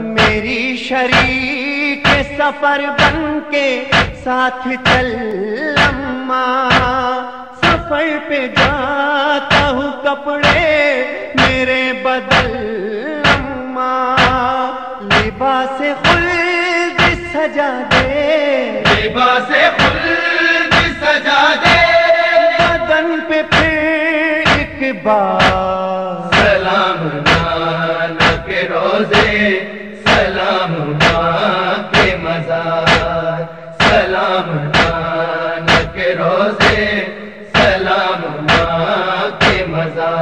मेरी शरीक सफ़र बन के साथ चल लम्मा। सफ़र पे जाता हूँ कपड़े मेरे बदल लम्मा। लिबास खुल्द सजा दे। लिबास खुल्द सजा दे। बदन पे फिर एक बार। सलाम नानक रोज़े। सलाम नानक रोज़े सलाम के मज़ा